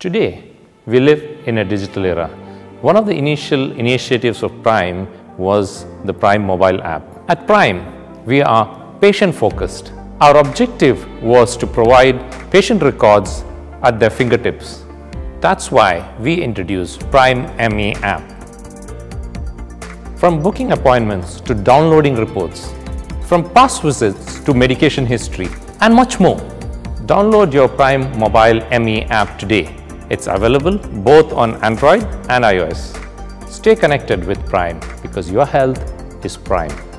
Today, we live in a digital era. One of the initial initiatives of Prime was the Prime mobile app. At Prime, we are patient focused. Our objective was to provide patient records at their fingertips. That's why we introduced Prime ME app. From booking appointments to downloading reports, from past visits to medication history, and much more. Download your Prime Mobile ME app today. It's available both on Android and iOS. Stay connected with Prime because your health is Prime.